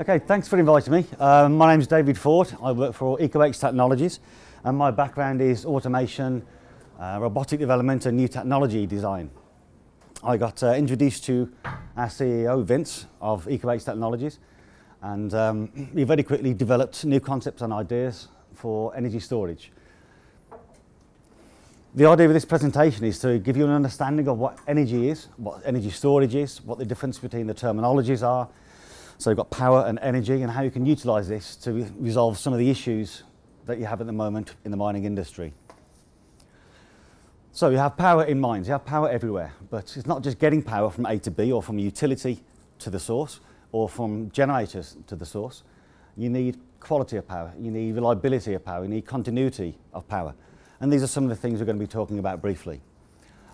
Okay, thanks for inviting me. Um, my name is David Forde. I work for Eco-H Technologies, and my background is automation, uh, robotic development, and new technology design. I got uh, introduced to our CEO, Vince, of Eco-H Technologies, and um, we very quickly developed new concepts and ideas for energy storage. The idea of this presentation is to give you an understanding of what energy is, what energy storage is, what the difference between the terminologies are. So you've got power and energy and how you can utilise this to resolve some of the issues that you have at the moment in the mining industry. So you have power in mines, you have power everywhere, but it's not just getting power from A to B or from utility to the source or from generators to the source. You need quality of power, you need reliability of power, you need continuity of power. And these are some of the things we're going to be talking about briefly.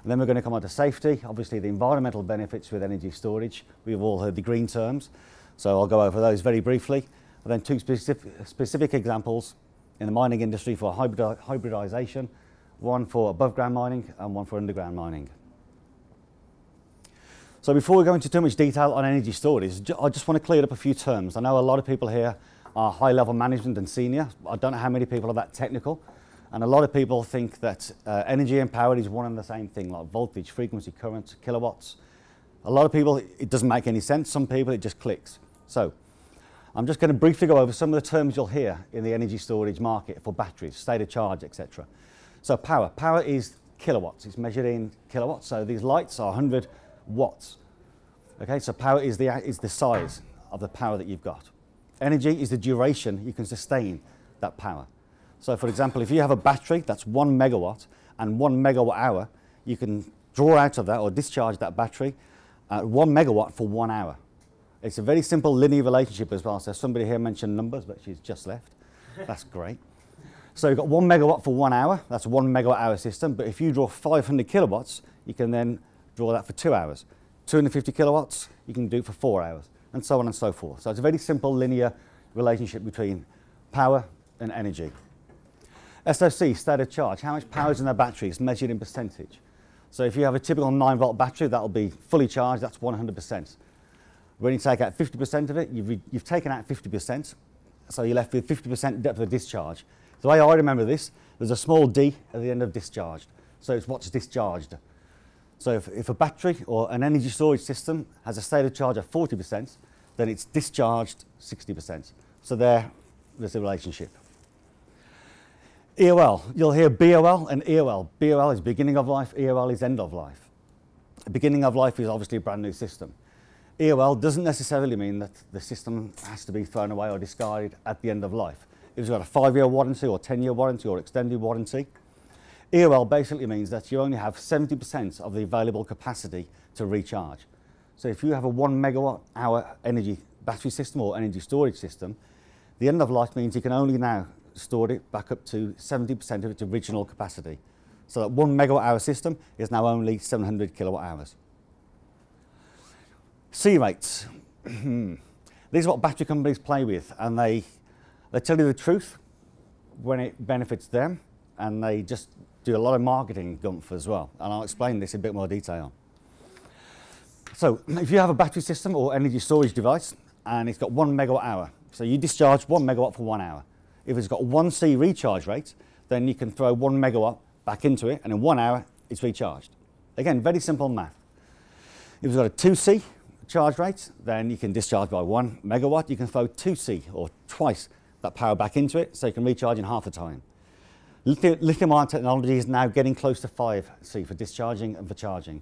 And then we're going to come on to safety, obviously the environmental benefits with energy storage. We've all heard the green terms, so I'll go over those very briefly. And then two specific, specific examples in the mining industry for hybrid, hybridization, one for above ground mining and one for underground mining. So before we go into too much detail on energy storage, I just want to clear up a few terms. I know a lot of people here are high level management and senior. I don't know how many people are that technical. And a lot of people think that uh, energy and power is one and the same thing, like voltage, frequency, current, kilowatts. A lot of people, it doesn't make any sense. Some people, it just clicks. So I'm just going to briefly go over some of the terms you'll hear in the energy storage market for batteries, state of charge, etc. So power. Power is kilowatts. It's measured in kilowatts. So these lights are 100 watts. Okay, so power is the, is the size of the power that you've got. Energy is the duration you can sustain that power. So for example, if you have a battery that's one megawatt and one megawatt hour, you can draw out of that or discharge that battery at one megawatt for one hour. It's a very simple linear relationship as well. So somebody here mentioned numbers, but she's just left. That's great. So you've got one megawatt for one hour. That's one megawatt hour system. But if you draw 500 kilowatts, you can then draw that for two hours. 250 kilowatts, you can do it for four hours, and so on and so forth. So it's a very simple linear relationship between power and energy. SOC, state of charge, how much power is in the battery is measured in percentage. So if you have a typical 9 volt battery, that'll be fully charged, that's 100%. When you take out 50% of it, you've, you've taken out 50%, so you're left with 50% depth of discharge. The way I remember this, there's a small d at the end of discharged. So it's what's discharged. So if, if a battery or an energy storage system has a state of charge of 40%, then it's discharged 60%. So there, there's a relationship. EOL, you'll hear BOL and EOL. BOL is beginning of life, EOL is end of life. Beginning of life is obviously a brand new system. EOL doesn't necessarily mean that the system has to be thrown away or discarded at the end of life. If you've got a five-year warranty or 10-year warranty or extended warranty, EOL basically means that you only have 70% of the available capacity to recharge. So if you have a one megawatt hour energy battery system or energy storage system, the end of life means you can only now store it back up to 70% of its original capacity. So that one megawatt hour system is now only 700 kilowatt hours. C rates. These are what battery companies play with and they, they tell you the truth when it benefits them and they just do a lot of marketing gumph as well. And I'll explain this in a bit more detail. So if you have a battery system or energy storage device and it's got one megawatt hour, so you discharge one megawatt for one hour. If it's got 1C recharge rate, then you can throw one megawatt back into it, and in one hour, it's recharged. Again, very simple math. If it's got a 2C charge rate, then you can discharge by one megawatt. You can throw 2C or twice that power back into it, so you can recharge in half the time. Lithium ion technology is now getting close to 5C for discharging and for charging,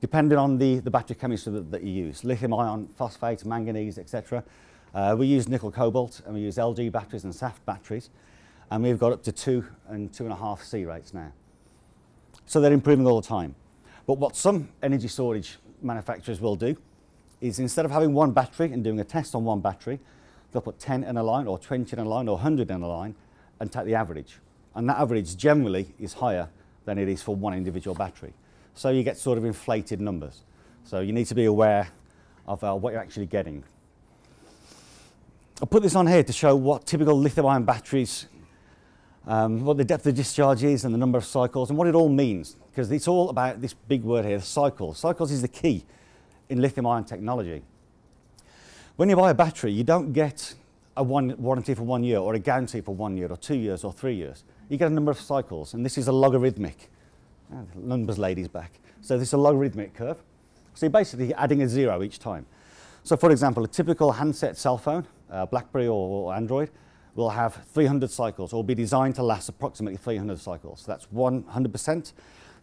depending on the, the battery chemistry that, that you use. Lithium ion, phosphate, manganese, etc. Uh, we use nickel cobalt and we use LG batteries and SAFT batteries and we've got up to two and two and a half C rates now. So they're improving all the time. But what some energy storage manufacturers will do is instead of having one battery and doing a test on one battery, they'll put 10 in a line or 20 in a line or 100 in a line and take the average. And that average generally is higher than it is for one individual battery. So you get sort of inflated numbers. So you need to be aware of uh, what you're actually getting. I put this on here to show what typical lithium ion batteries, um, what the depth of discharge is and the number of cycles and what it all means. Because it's all about this big word here, cycles. Cycles is the key in lithium ion technology. When you buy a battery, you don't get a one warranty for one year or a guarantee for one year or two years or three years. You get a number of cycles, and this is a logarithmic. Uh, numbers ladies back. So this is a logarithmic curve. So you're basically adding a zero each time. So for example, a typical handset cell phone, uh, BlackBerry or, or Android, will have 300 cycles or be designed to last approximately 300 cycles. So that's 100%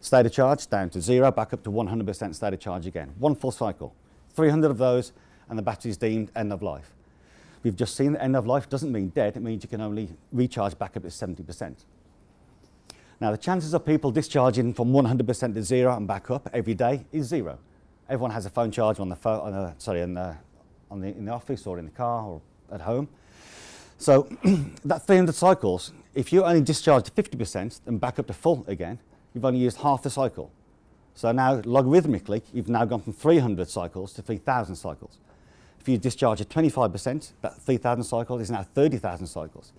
state of charge down to zero, back up to 100% state of charge again. One full cycle. 300 of those and the battery is deemed end of life. We've just seen that end of life doesn't mean dead, it means you can only recharge back up to 70%. Now the chances of people discharging from 100% to zero and back up every day is zero. Everyone has a phone charger on the phone, on the, sorry, in the, on the, in the office or in the car or at home. So that 300 cycles, if you only discharge to 50% and back up to full again, you've only used half the cycle. So now, logarithmically, you've now gone from 300 cycles to 3,000 cycles. If you discharge at 25%, that 3,000 cycles is now 30,000 cycles.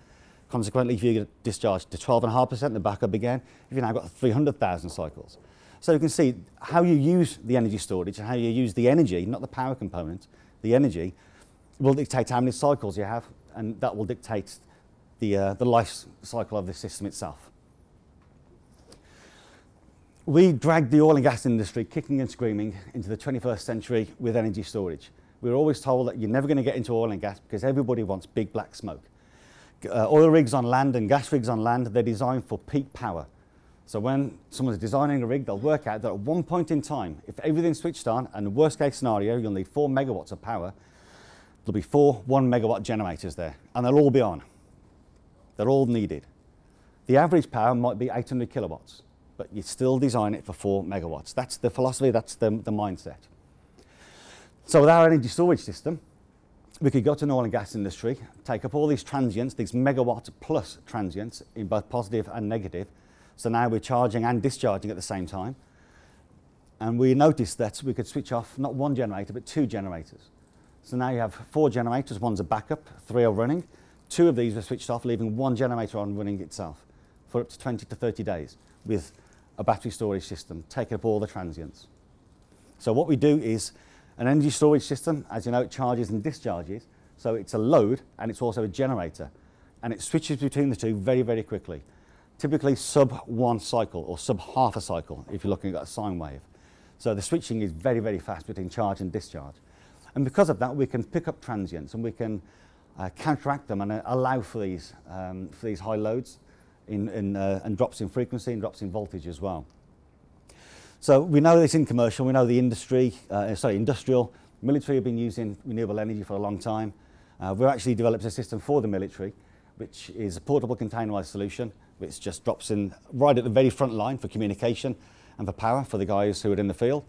Consequently, if you discharge to 12.5% the back up again, you've now got 300,000 cycles. So you can see how you use the energy storage and how you use the energy, not the power component, the energy, will dictate how many cycles you have, and that will dictate the, uh, the life cycle of the system itself. We dragged the oil and gas industry kicking and screaming into the 21st century with energy storage. We were always told that you're never going to get into oil and gas because everybody wants big black smoke. Uh, oil rigs on land and gas rigs on land, they're designed for peak power. So when someone's designing a rig, they'll work out that at one point in time, if everything's switched on, and worst case scenario, you'll need four megawatts of power, there'll be four one megawatt generators there, and they'll all be on. They're all needed. The average power might be 800 kilowatts, but you still design it for four megawatts. That's the philosophy, that's the, the mindset. So with our energy storage system, we could go to the oil and gas industry, take up all these transients, these megawatt plus transients in both positive and negative, so now we're charging and discharging at the same time. And we noticed that we could switch off not one generator, but two generators. So now you have four generators, one's a backup, three are running. Two of these were switched off, leaving one generator on running itself for up to 20 to 30 days with a battery storage system, taking up all the transients. So what we do is an energy storage system, as you know, it charges and discharges. So it's a load and it's also a generator. And it switches between the two very, very quickly typically sub one cycle or sub half a cycle if you're looking at a sine wave. So the switching is very, very fast between charge and discharge. And because of that, we can pick up transients and we can uh, counteract them and uh, allow for these, um, for these high loads in, in, uh, and drops in frequency and drops in voltage as well. So we know this in commercial, we know the industry, uh, sorry, industrial, military have been using renewable energy for a long time. Uh, we've actually developed a system for the military, which is a portable containerized solution which just drops in right at the very front line for communication and for power for the guys who are in the field.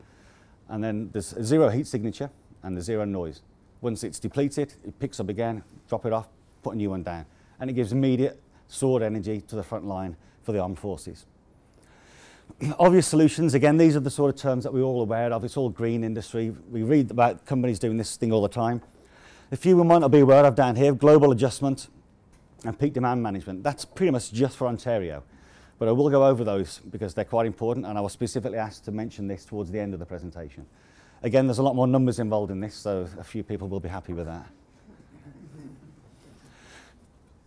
And then there's zero heat signature and there's zero noise. Once it's depleted, it picks up again, drop it off, put a new one down. And it gives immediate stored energy to the front line for the armed forces. Obvious solutions, again, these are the sort of terms that we're all aware of. It's all green industry. We read about companies doing this thing all the time. A few we might not be aware of down here, global adjustment, and peak demand management. That's pretty much just for Ontario. But I will go over those because they're quite important and I was specifically asked to mention this towards the end of the presentation. Again, there's a lot more numbers involved in this, so a few people will be happy with that.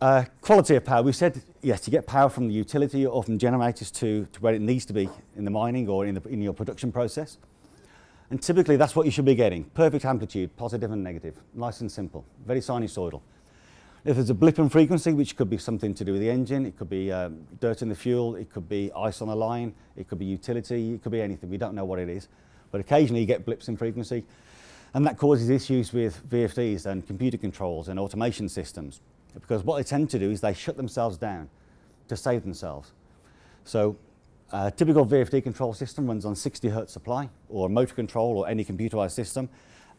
Uh, quality of power. We said, yes, to get power from the utility or from generators to, to where it needs to be in the mining or in, the, in your production process. And typically that's what you should be getting. Perfect amplitude, positive and negative. Nice and simple. Very sinusoidal. If there's a blip in frequency, which could be something to do with the engine, it could be um, dirt in the fuel, it could be ice on the line, it could be utility, it could be anything. We don't know what it is. But occasionally you get blips in frequency. And that causes issues with VFDs and computer controls and automation systems. Because what they tend to do is they shut themselves down to save themselves. So a typical VFD control system runs on 60 hertz supply or motor control or any computerized system.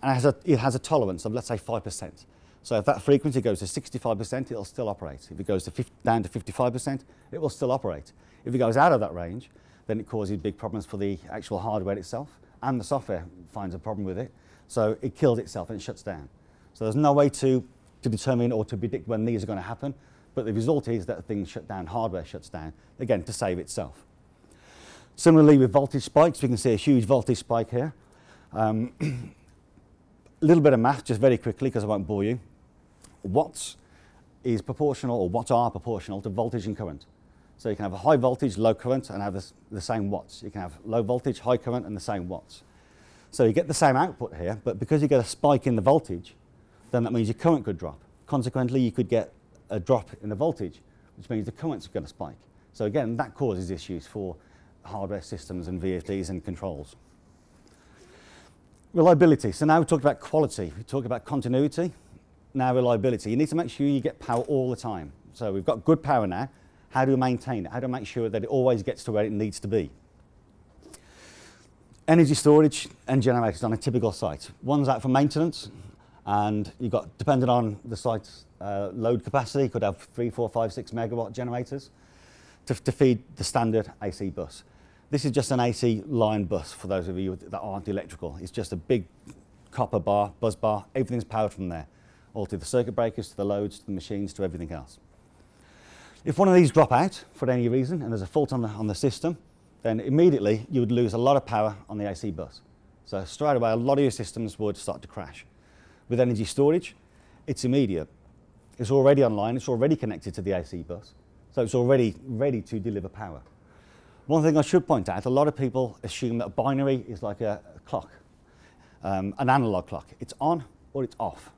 And it has a, it has a tolerance of, let's say, 5%. So if that frequency goes to 65%, it'll still operate. If it goes to 50, down to 55%, it will still operate. If it goes out of that range, then it causes big problems for the actual hardware itself, and the software finds a problem with it. So it kills itself and it shuts down. So there's no way to, to determine or to predict when these are going to happen, but the result is that things shut down, hardware shuts down, again, to save itself. Similarly, with voltage spikes, we can see a huge voltage spike here. Um, A little bit of math, just very quickly, because I won't bore you. Watts is proportional, or watts are proportional to voltage and current. So you can have a high voltage, low current, and have the, the same watts. You can have low voltage, high current, and the same watts. So you get the same output here, but because you get a spike in the voltage, then that means your current could drop. Consequently, you could get a drop in the voltage, which means the current's going to spike. So again, that causes issues for hardware systems and VFDs and controls. Reliability. So now we talked about quality. We talked about continuity. Now reliability. You need to make sure you get power all the time. So we've got good power now. How do we maintain it? How do we make sure that it always gets to where it needs to be? Energy storage and generators on a typical site. One's out for maintenance, and you've got, depending on the site's uh, load capacity, could have three, four, five, six megawatt generators to, to feed the standard AC bus. This is just an AC line bus for those of you that aren't electrical. It's just a big copper bar, bus bar, everything's powered from there. All to the circuit breakers, to the loads, to the machines, to everything else. If one of these drop out for any reason and there's a fault on the, on the system, then immediately you would lose a lot of power on the AC bus. So straight away, a lot of your systems would start to crash. With energy storage, it's immediate. It's already online, it's already connected to the AC bus, so it's already ready to deliver power. One thing I should point out, a lot of people assume that a binary is like a, a clock, um, an analog clock. It's on or it's off,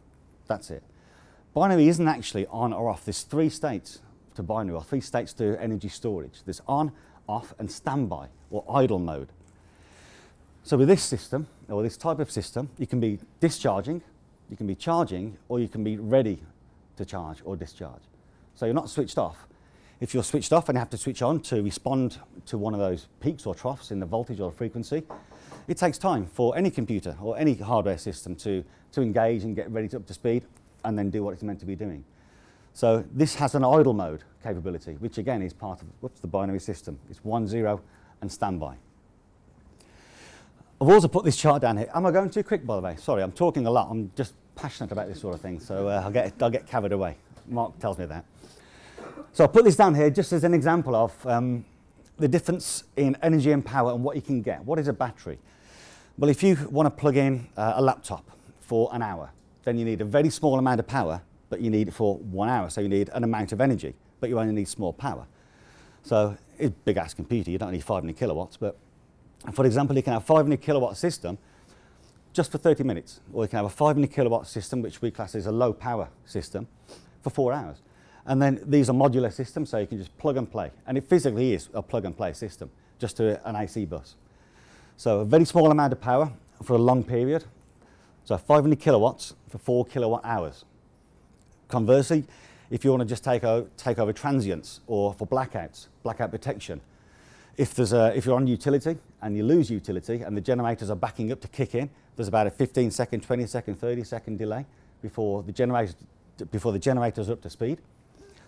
that's it. Binary isn't actually on or off. There's three states to binary, or three states to energy storage. There's on, off, and standby, or idle mode. So with this system, or this type of system, you can be discharging, you can be charging, or you can be ready to charge or discharge. So you're not switched off. If you're switched off and have to switch on to respond to one of those peaks or troughs in the voltage or frequency, it takes time for any computer or any hardware system to, to engage and get ready to up to speed and then do what it's meant to be doing. So this has an idle mode capability, which again is part of what's the binary system. It's one, zero, and standby. I've also put this chart down here. Am I going too quick, by the way? Sorry, I'm talking a lot. I'm just passionate about this sort of thing, so uh, I'll, get, I'll get carried away. Mark tells me that. So I'll put this down here just as an example of um, the difference in energy and power and what you can get. What is a battery? Well, if you want to plug in uh, a laptop for an hour, then you need a very small amount of power but you need it for one hour, so you need an amount of energy, but you only need small power. So it's a big ass computer, you don't need 500 kilowatts, but for example, you can have a 500 kilowatt system just for 30 minutes, or you can have a 500 kilowatt system, which we class as a low power system, for four hours. And then these are modular systems, so you can just plug and play. And it physically is a plug and play system, just to an AC bus. So a very small amount of power for a long period. So 500 kilowatts for four kilowatt hours. Conversely, if you want to just take, o- take over transients or for blackouts, blackout protection, if, there's a, if you're on utility and you lose utility and the generators are backing up to kick in, there's about a 15 second, 20 second, 30 second delay before the, generators, before the generators are up to speed.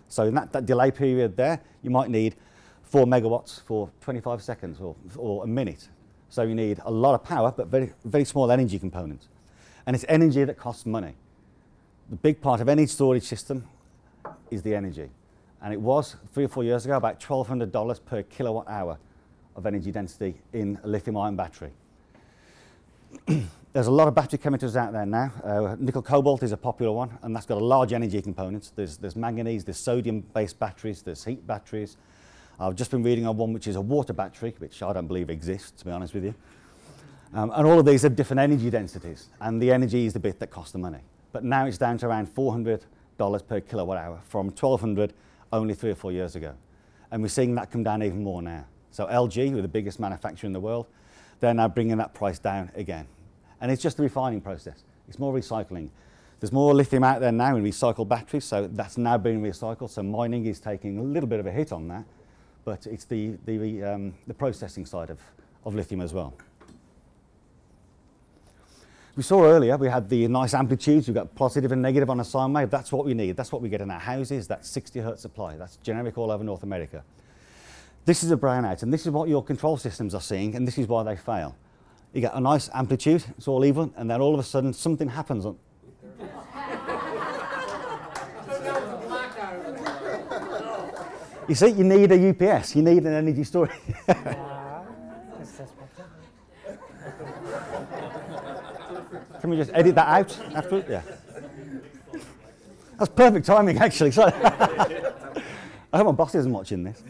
So in that, that delay period there, you might need four megawatts for 25 seconds or, or a minute. So you need a lot of power, but very, very small energy components. And it's energy that costs money the big part of any storage system is the energy. And it was three or four years ago about $1,200 per kilowatt hour of energy density in a lithium ion battery. There's a lot of battery chemicals out there now. Uh, nickel cobalt is a popular one, and that's got a large energy component. There's, there's manganese, there's sodium based batteries, there's heat batteries. I've just been reading on one which is a water battery, which I don't believe exists, to be honest with you. Um, and all of these have different energy densities, and the energy is the bit that costs the money but now it's down to around $400 per kilowatt hour from 1200 only three or four years ago. And we're seeing that come down even more now. So LG, who are the biggest manufacturer in the world, they're now bringing that price down again. And it's just the refining process. It's more recycling. There's more lithium out there now in recycled batteries, so that's now being recycled. So mining is taking a little bit of a hit on that, but it's the, the, um, the processing side of, of lithium as well. We saw earlier we had the nice amplitudes, we've got positive and negative on a sine wave. That's what we need. That's what we get in our houses. That's 60 hertz supply. That's generic all over North America. This is a brownout, and this is what your control systems are seeing, and this is why they fail. You get a nice amplitude, it's all even, and then all of a sudden something happens. On you see, you need a UPS, you need an energy storage. Can we just edit that out after? Yeah. That's perfect timing, actually. I hope my boss isn't watching this.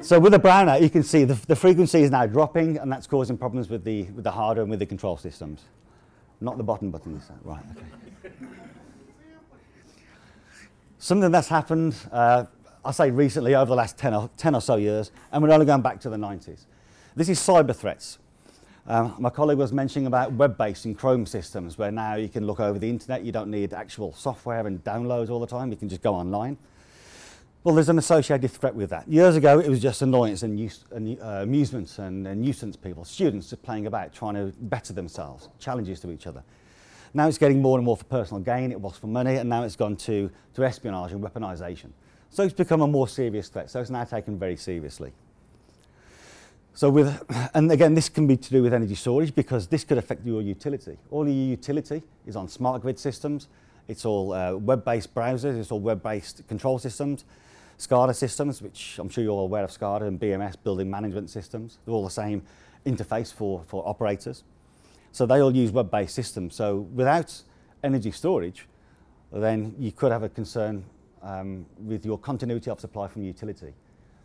so with the brownout, you can see the, the frequency is now dropping, and that's causing problems with the, with the hardware and with the control systems. Not the button buttons. Right, okay. Something that's happened, uh, I say recently, over the last 10 or, 10 or so years, and we're only going back to the 90s. This is cyber threats. Um, my colleague was mentioning about web-based and Chrome systems, where now you can look over the internet. You don't need actual software and downloads all the time. You can just go online. Well, there's an associated threat with that. Years ago, it was just annoyance and, use, uh, and, and nuisance people, students just playing about, trying to better themselves, challenges to each other. Now it's getting more and more for personal gain, it was for money, and now it's gone to, to espionage and weaponization. So it's become a more serious threat, so it's now taken very seriously. So with, and again, this can be to do with energy storage because this could affect your utility. All your utility is on smart grid systems, it's all uh, web-based browsers, it's all web-based control systems, SCADA systems, which I'm sure you're all aware of SCADA and BMS building management systems. They're all the same interface for, for operators. So they all use web-based systems. So without energy storage, then you could have a concern um, with your continuity of supply from utility.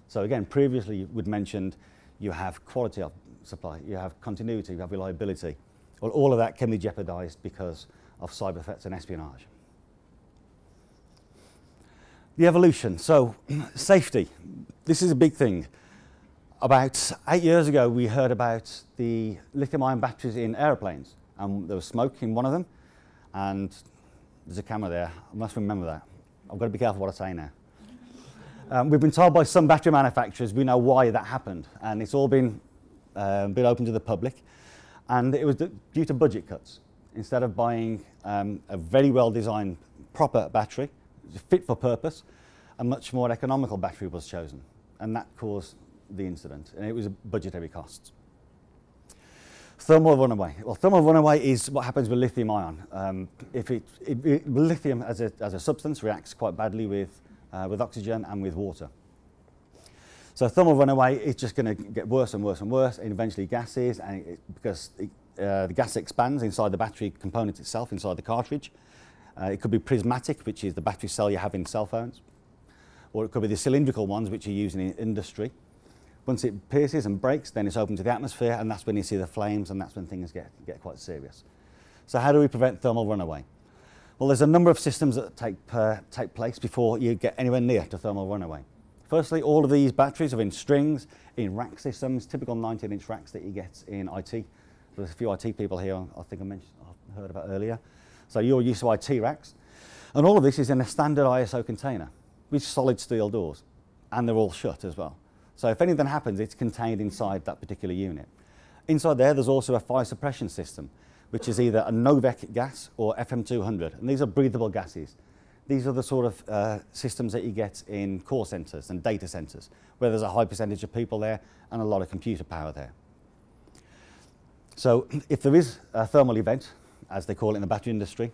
So again, previously we'd mentioned you have quality of supply, you have continuity, you have reliability. Well, all of that can be jeopardized because of cyber threats and espionage. The evolution. So, safety. This is a big thing. About eight years ago, we heard about the lithium ion batteries in aeroplanes, and there was smoke in one of them, and there's a camera there. I must remember that. I've got to be careful what I say now. Um, we've been told by some battery manufacturers we know why that happened, and it's all been, uh, been open to the public. And it was due to budget cuts. Instead of buying um, a very well designed, proper battery, fit for purpose, a much more economical battery was chosen. And that caused the incident, and it was budgetary costs. Thermal runaway. Well, thermal runaway is what happens with lithium ion. Um, if it, it, it, lithium as a, as a substance reacts quite badly with, uh, with oxygen and with water. So thermal runaway is just going to get worse and worse and worse, and eventually gases, and it, because it, uh, the gas expands inside the battery component itself, inside the cartridge. Uh, it could be prismatic, which is the battery cell you have in cell phones, or it could be the cylindrical ones, which are used in industry. Once it pierces and breaks, then it's open to the atmosphere, and that's when you see the flames, and that's when things get, get quite serious. So how do we prevent thermal runaway? Well, there's a number of systems that take, uh, take place before you get anywhere near to thermal runaway. Firstly, all of these batteries are in strings, in rack systems, typical 19-inch racks that you get in IT. There's a few IT people here I think I mentioned, I've heard about earlier. So to IT racks. And all of this is in a standard ISO container with solid steel doors. And they're all shut as well. So if anything happens, it's contained inside that particular unit. Inside there, there's also a fire suppression system, which is either a Novec gas or FM200. And these are breathable gases. These are the sort of uh, systems that you get in core centers and data centers, where there's a high percentage of people there and a lot of computer power there. So if there is a thermal event, as they call it in the battery industry,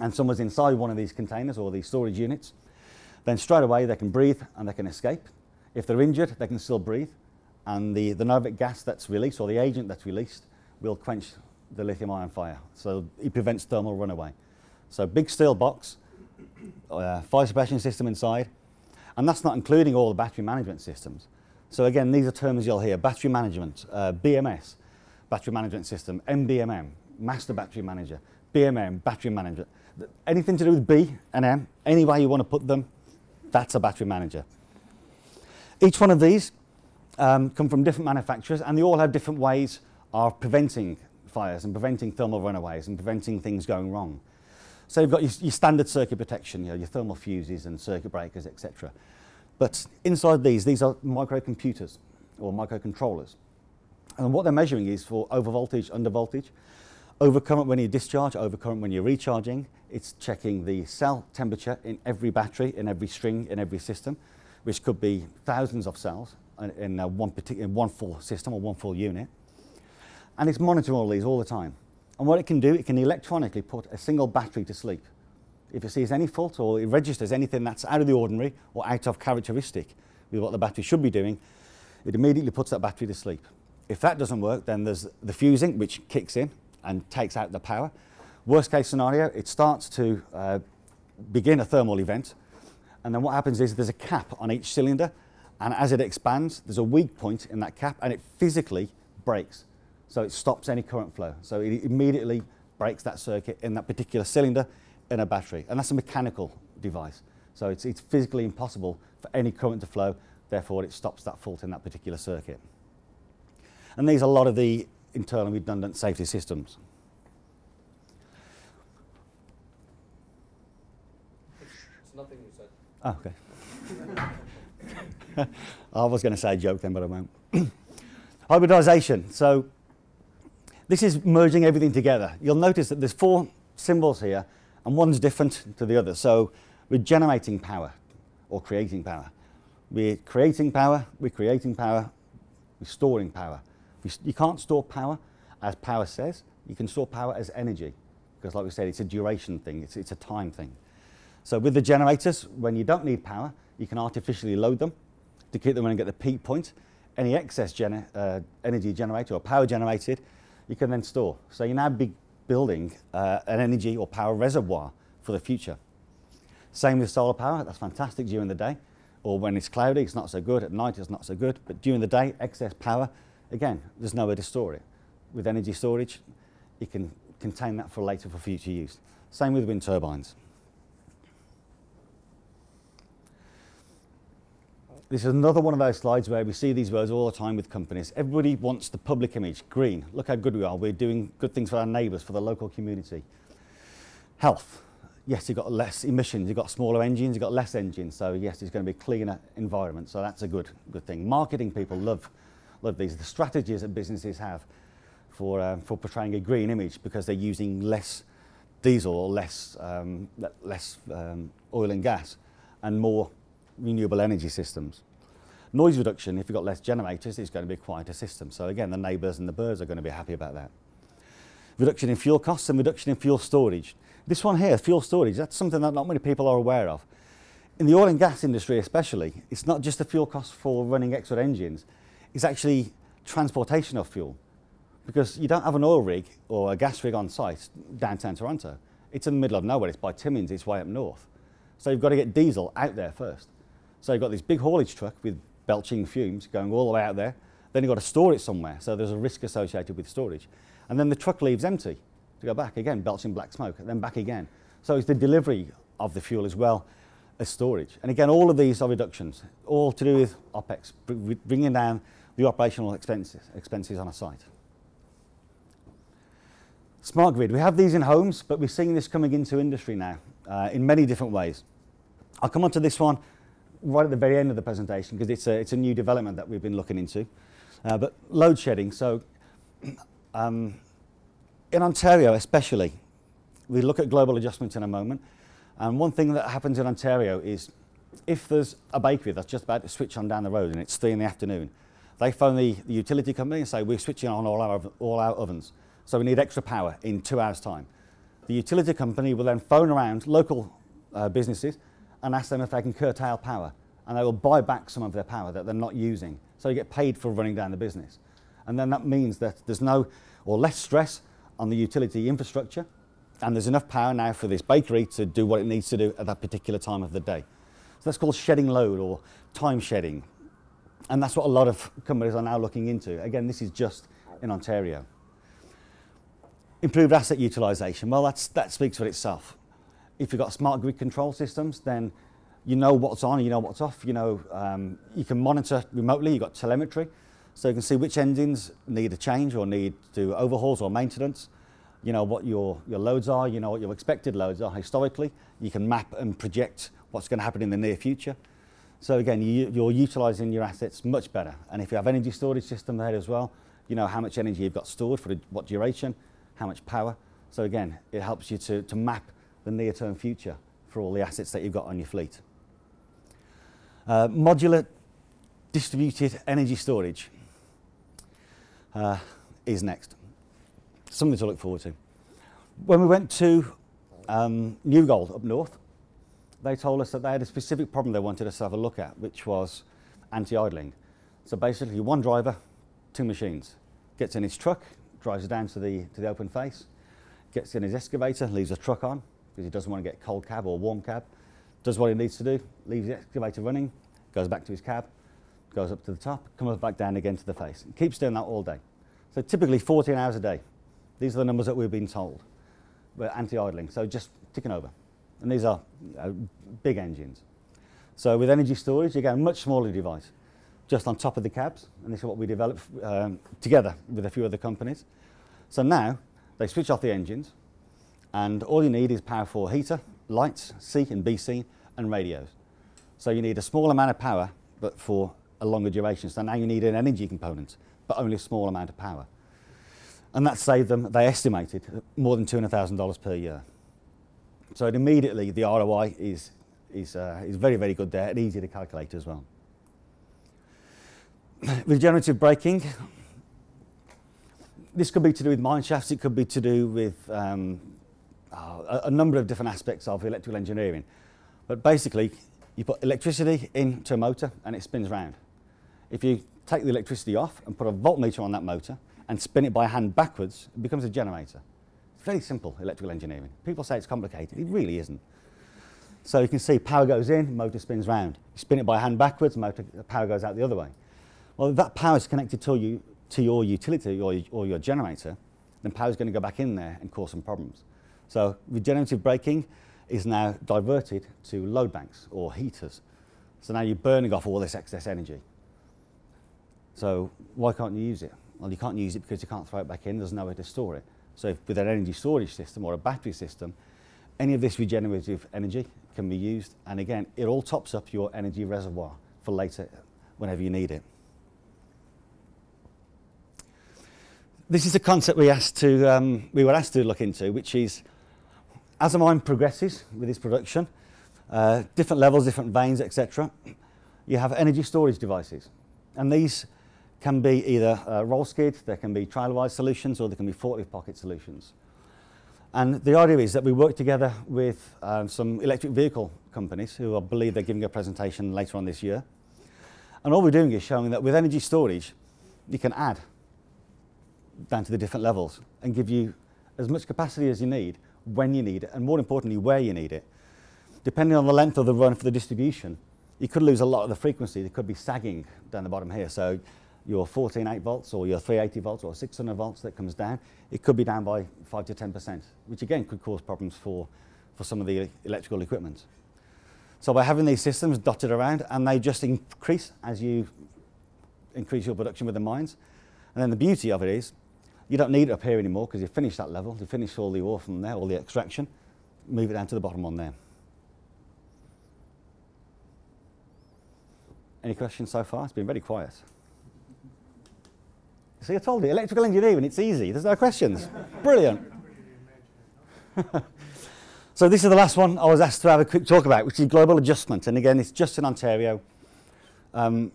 and someone's inside one of these containers or these storage units, then straight away they can breathe and they can escape. If they're injured, they can still breathe, and the, the Novec gas that's released, or the agent that's released, will quench the lithium ion fire. So it prevents thermal runaway. So big steel box, uh, fire suppression system inside, and that's not including all the battery management systems. So again, these are terms you'll hear, battery management, uh, BMS, battery management system, MBMM, master battery manager, BMM, battery manager. Anything to do with B and M, any way you want to put them, that's a battery manager. Each one of these um, come from different manufacturers and they all have different ways of preventing fires and preventing thermal runaways and preventing things going wrong. So you've got your, your standard circuit protection, you know, your thermal fuses and circuit breakers, etc. But inside these, these are microcomputers or microcontrollers. And what they're measuring is for overvoltage, undervoltage, overcurrent when you discharge, overcurrent when you're recharging. It's checking the cell temperature in every battery, in every string, in every system, which could be thousands of cells in, uh, one, in one full system or one full unit. And it's monitoring all these all the time. And what it can do, it can electronically put a single battery to sleep. If it sees any fault or it registers anything that's out of the ordinary or out of characteristic with what the battery should be doing, it immediately puts that battery to sleep. If that doesn't work, then there's the fusing, which kicks in, and takes out the power. Worst case scenario, it starts to uh, begin a thermal event. And then what happens is there's a cap on each cylinder. And as it expands, there's a weak point in that cap and it physically breaks. So it stops any current flow. So it immediately breaks that circuit in that particular cylinder in a battery. And that's a mechanical device. So it's, it's physically impossible for any current to flow. Therefore, it stops that fault in that particular circuit. And these are a lot of the internal redundant safety systems. It's nothing you said. Oh, okay. I was going to say a joke then, but I won't. Hybridization. So this is merging everything together. You'll notice that there's four symbols here, and one's different to the other. So we're generating power or creating power. We're creating power, we're creating power, we're storing power. You can't store power as power says. You can store power as energy because, like we said, it's a duration thing, it's, it's a time thing. So with the generators, when you don't need power, you can artificially load them to keep them running at the peak point. Any excess gener uh, energy generated or power generated, you can then store. So you're now building uh, an energy or power reservoir for the future. Same with solar power, that's fantastic during the day. Or when it's cloudy, it's not so good. At night, it's not so good. But during the day, excess power, again, there's nowhere to store it. With energy storage, you can contain that for later for future use. Same with wind turbines. This is another one of those slides where we see these words all the time with companies. Everybody wants the public image, green. Look how good we are. We're doing good things for our neighbours, for the local community. Health. Yes, you've got less emissions, you've got smaller engines, you've got less engines. So yes, it's going to be a cleaner environment. So that's a good, good thing. Marketing people love, love these. Are the strategies that businesses have for, um, for portraying a green image because they're using less diesel or less, um, less um, oil and gas and more renewable energy systems. Noise reduction, if you've got less generators, is going to be a quieter system. So again, the neighbours and the birds are going to be happy about that. Reduction in fuel costs and reduction in fuel storage. This one here, fuel storage, that's something that not many people are aware of. In the oil and gas industry especially, it's not just the fuel cost for running extra engines, it's actually transportation of fuel. Because you don't have an oil rig or a gas rig on site downtown Toronto. It's in the middle of nowhere, it's by Timmins, it's way up north. So you've got to get diesel out there first. So you've got this big haulage truck with belching fumes going all the way out there. Then you've got to store it somewhere. So there's a risk associated with storage. And then the truck leaves empty to go back again, belching black smoke, and then back again. So it's the delivery of the fuel as well as storage. And again, all of these are reductions, all to do with OPEX, bringing down the operational expenses, expenses on a site. Smart grid, we have these in homes, but we're seeing this coming into industry now uh, in many different ways. I'll come on to this one right at the very end of the presentation because it's a, it's a new development that we've been looking into. Uh, but load shedding, so um, in Ontario especially, we look at global adjustments in a moment. And one thing that happens in Ontario is if there's a bakery that's just about to switch on down the road and it's three in the afternoon, they phone the, the utility company and say, we're switching on all our, all our ovens. So we need extra power in two hours time. The utility company will then phone around local uh, businesses and ask them if they can curtail power. And they will buy back some of their power that they're not using. So you get paid for running down the business. And then that means that there's no or less stress on the utility infrastructure. And there's enough power now for this bakery to do what it needs to do at that particular time of the day. So that's called shedding load or time shedding. And that's what a lot of companies are now looking into. Again, this is just in Ontario. Improved asset utilisation. Well, that's, that speaks for itself if you've got smart grid control systems, then you know what's on, you know what's off. You know, um, you can monitor remotely. You've got telemetry, so you can see which engines need a change or need to overhauls or maintenance. You know what your your loads are. You know what your expected loads are historically. You can map and project what's going to happen in the near future. So again, you, you're utilising your assets much better. And if you have energy storage system there as well, you know how much energy you've got stored for what duration, how much power. So again, it helps you to, to map the near-term future for all the assets that you've got on your fleet. Uh, modular distributed energy storage uh, is next. Something to look forward to. When we went to um, New Gold up north, they told us that they had a specific problem they wanted us to have a look at, which was anti-idling. So basically one driver, two machines. Gets in his truck, drives down to the, to the open face, gets in his excavator, leaves a truck on because he doesn't want to get cold cab or warm cab, does what he needs to do, leaves the excavator running, goes back to his cab, goes up to the top, comes back down again to the face. Keeps doing that all day. So typically 14 hours a day. These are the numbers that we've been told. We're anti-idling, so just ticking over. And these are know, big engines. So with energy storage, you get a much smaller device, just on top of the cabs, and this is what we developed um, together with a few other companies. So now they switch off the engines, and all you need is power for heater, lights, C and BC, and radios. So you need a small amount of power, but for a longer duration. So now you need an energy component, but only a small amount of power. And that saved them, they estimated, more than $200,000 per year. So immediately the ROI is, is, uh, is very, very good there and easy to calculate as well. Regenerative braking, this could be to do with mine shafts, it could be to do with um, a, a number of different aspects of electrical engineering. But basically, you put electricity into a motor and it spins round. If you take the electricity off and put a voltmeter on that motor and spin it by hand backwards, it becomes a generator. Very simple electrical engineering. People say it's complicated. It really isn't. So you can see power goes in, motor spins round. You spin it by hand backwards, motor power goes out the other way. Well, if that power is connected to, you, to your utility or, or your generator, then power is going to go back in there and cause some problems. So regenerative braking is now diverted to load banks or heaters. So now you're burning off all this excess energy. So why can't you use it? Well, you can't use it because you can't throw it back in. There's nowhere to store it. So if, with an energy storage system or a battery system, any of this regenerative energy can be used. And again, it all tops up your energy reservoir for later whenever you need it. This is a concept we, asked to, um, we were asked to look into, which is as a mine progresses with its production, uh, different levels, different veins, etc., you have energy storage devices. And these can be either uh, roll skid, there can be trailer-wise solutions, or there can be forklift pocket solutions. And the idea is that we work together with um, some electric vehicle companies who I believe they're giving a presentation later on this year. And all we're doing is showing that with energy storage, you can add down to the different levels and give you as much capacity as you need when you need it, and more importantly, where you need it. Depending on the length of the run for the distribution, you could lose a lot of the frequency. There could be sagging down the bottom here. So your 14.8 volts or your 380 volts or 600 volts that comes down, it could be down by 5 to 10%, which again could cause problems for, for some of the electrical equipment. So by having these systems dotted around, and they just increase as you increase your production with the mines. And then the beauty of it is you don't need it up here anymore because you've finished that level. You've finished all the ore from there, all the extraction. Move it down to the bottom one there. Any questions so far? It's been very quiet. See, I told you, electrical engineering, it's easy. There's no questions. Brilliant. so this is the last one I was asked to have a quick talk about, which is global adjustment. And again, it's just in Ontario. Um,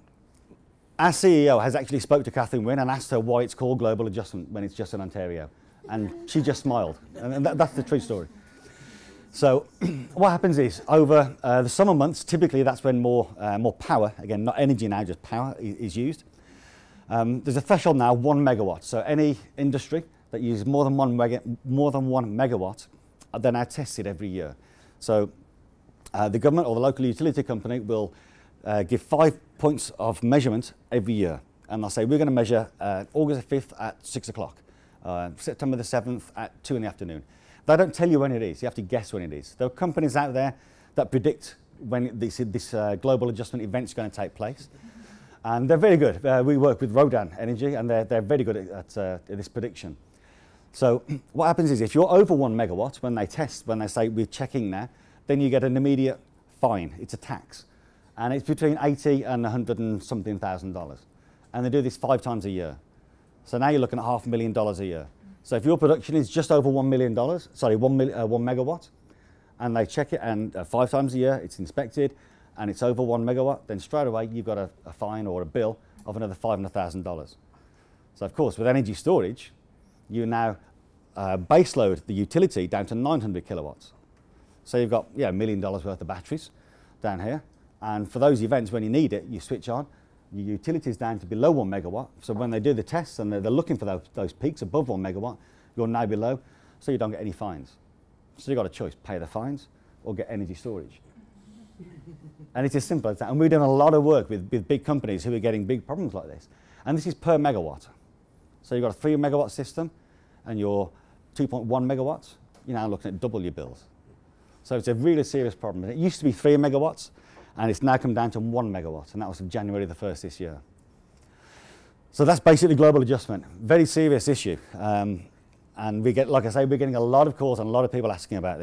our CEO has actually spoke to Catherine Wynne and asked her why it's called global adjustment when it's just in Ontario. And she just smiled. And that, that's the true story. So what happens is over uh, the summer months, typically that's when more, uh, more power, again, not energy now, just power is, is used. Um, there's a threshold now, one megawatt. So any industry that uses more than one, mega, more than one megawatt, uh, they're now tested every year. So uh, the government or the local utility company will uh, give five points of measurement every year. And they'll say, we're going to measure uh, August 5th at 6 o'clock, uh, September the 7th at 2 in the afternoon. They don't tell you when it is. You have to guess when it is. There are companies out there that predict when this, this uh, global adjustment event is going to take place. And they're very good. Uh, we work with Rodan Energy, and they're, they're very good at, at uh, this prediction. So what happens is if you're over one megawatt, when they test, when they say we're checking there, then you get an immediate fine. It's a tax and it's between 80 and 100 and something thousand dollars. And they do this five times a year. So now you're looking at half a million dollars a year. So if your production is just over $1 million, sorry, one, mil, uh, one megawatt, and they check it and uh, five times a year it's inspected and it's over one megawatt, then straight away you've got a, a fine or a bill of another $500,000. So of course, with energy storage, you now uh, baseload the utility down to 900 kilowatts. So you've got yeah, a million dollars worth of batteries down here. And for those events when you need it, you switch on your utility is down to below one megawatt. So when they do the tests and they're, they're looking for those, those peaks above one megawatt, you're now below, so you don't get any fines. So you've got a choice, pay the fines or get energy storage. And it's as simple as that. And we've done a lot of work with, with big companies who are getting big problems like this. And this is per megawatt. So you've got a three megawatt system and you're 2.1 megawatts, you're now looking at double your bills. So it's a really serious problem. It used to be three megawatts and it's now come down to one megawatt, and that was January the 1st this year. So that's basically global adjustment. Very serious issue. Um, and we get, like I say, we're getting a lot of calls and a lot of people asking about this.